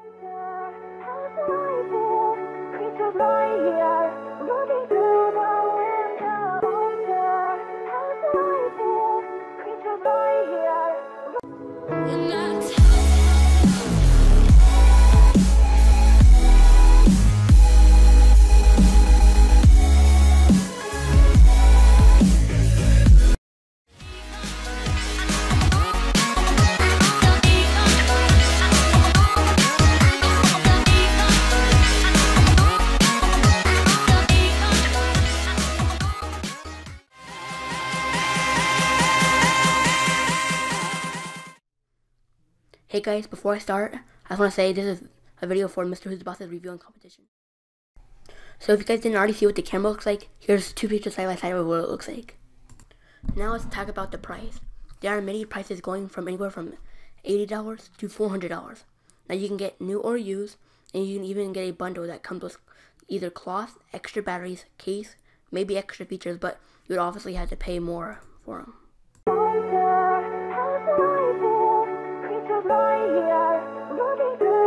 How's the light feel? Creatures Hey guys, before I start, I just want to say this is a video for Mr. Who's the review reviewing competition. So if you guys didn't already see what the camera looks like, here's two pictures side by side of what it looks like. Now let's talk about the price. There are many prices going from anywhere from $80 to $400. Now you can get new or used, and you can even get a bundle that comes with either cloth, extra batteries, case, maybe extra features, but you would obviously have to pay more for them. Creatures lie here,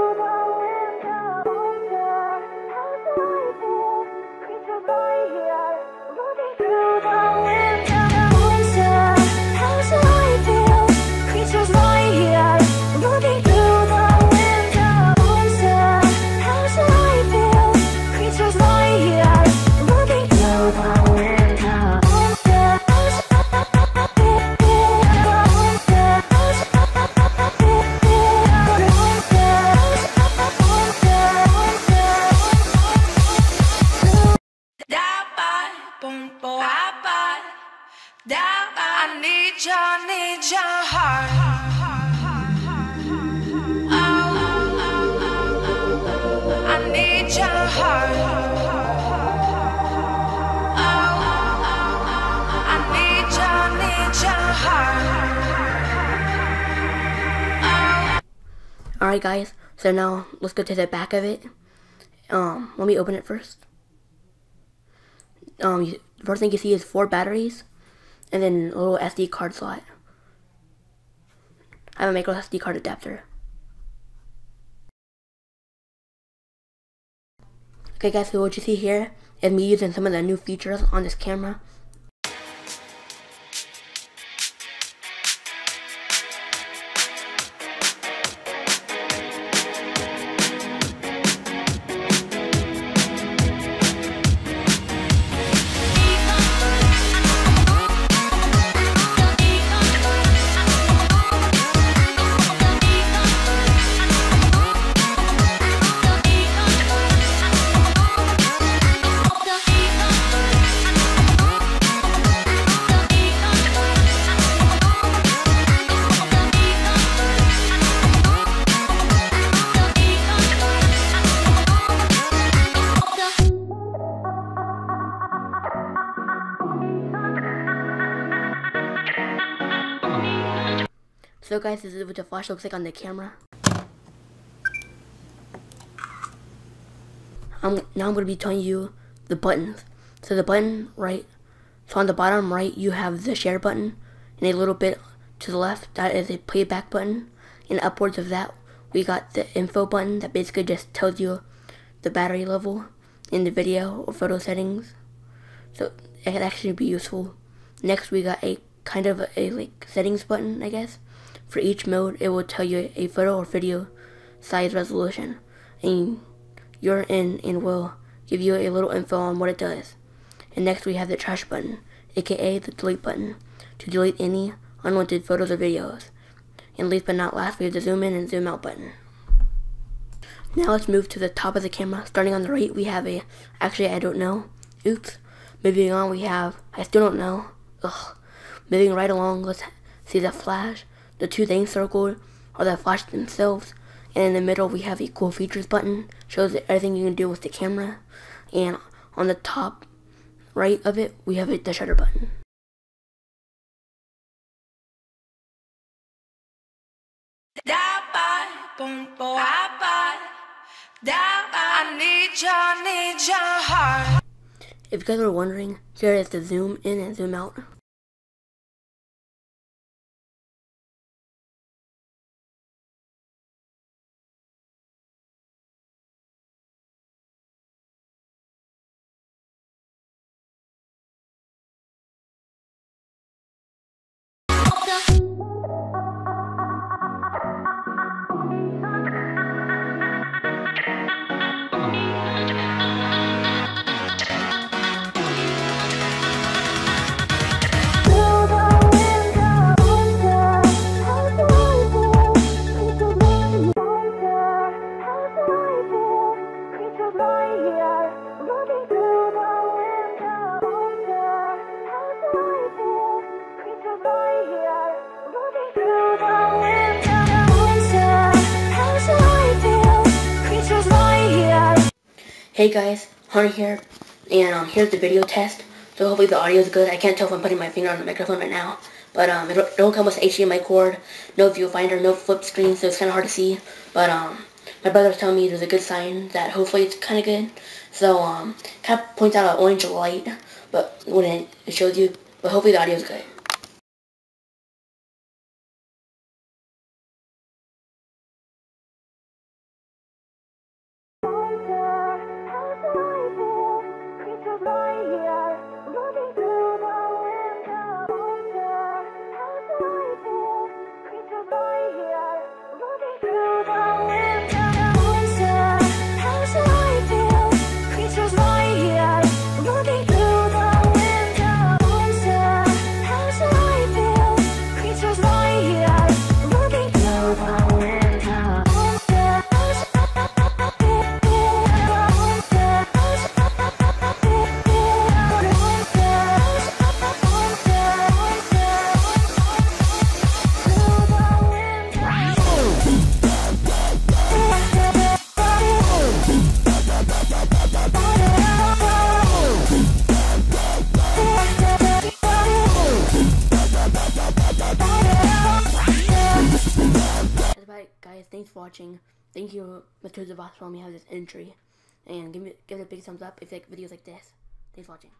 Alright guys, so now let's go to the back of it. Um, let me open it first. Um, first thing you see is four batteries, and then a little SD card slot. I have a micro SD card adapter. Okay guys, so what you see here is me using some of the new features on this camera. So guys, this is what the flash looks like on the camera. I'm, now I'm going to be telling you the buttons. So the button right, so on the bottom right you have the share button, and a little bit to the left that is a playback button, and upwards of that we got the info button that basically just tells you the battery level in the video or photo settings. So it can actually be useful. Next we got a kind of a like settings button I guess. For each mode it will tell you a photo or video size resolution and you're in and will give you a little info on what it does. And next we have the trash button, aka the delete button, to delete any unwanted photos or videos. And last but not last we have the zoom in and zoom out button. Now let's move to the top of the camera. Starting on the right we have a, actually I don't know, oops. Moving on we have, I still don't know, ugh. Moving right along, let's see the flash. The two things circled are the flash themselves. And in the middle we have a cool features button. Shows everything you can do with the camera. And on the top right of it, we have the shutter button. If you guys were wondering, here is the zoom in and zoom out. Hey guys, Hunter here, and um, here's the video test. So hopefully the audio is good. I can't tell if I'm putting my finger on the microphone right now, but um, it don't come with HDMI cord, no viewfinder, no flip screen, so it's kind of hard to see. But um, my brother's telling me there's a good sign that hopefully it's kind of good. So um, kind of points out an orange light, but when it, it shows you, but hopefully the audio is good. Watching. Thank you, Mr. Zavas, for me have this entry. And give me give it a big thumbs up if you like videos like this. Thanks for watching.